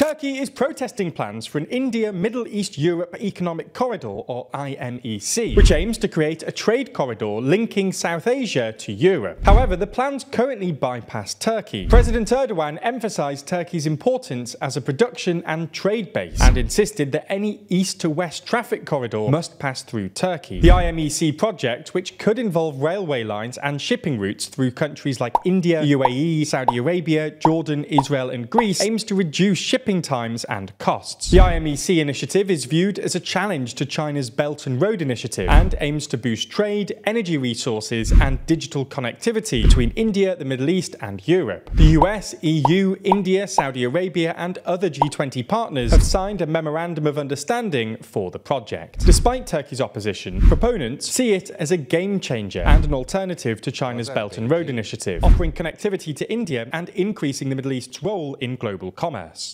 Turkey is protesting plans for an India Middle East Europe Economic Corridor, or IMEC, which aims to create a trade corridor linking South Asia to Europe. However, the plans currently bypass Turkey. President Erdogan emphasized Turkey's importance as a production and trade base and insisted that any east to west traffic corridor must pass through Turkey. The IMEC project, which could involve railway lines and shipping routes through countries like India, UAE, Saudi Arabia, Jordan, Israel, and Greece, aims to reduce shipping shipping times and costs. The IMEC initiative is viewed as a challenge to China's Belt and Road Initiative and aims to boost trade, energy resources, and digital connectivity between India, the Middle East, and Europe. The US, EU, India, Saudi Arabia, and other G20 partners have signed a memorandum of understanding for the project. Despite Turkey's opposition, proponents see it as a game changer and an alternative to China's Belt and Road Initiative, offering connectivity to India and increasing the Middle East's role in global commerce.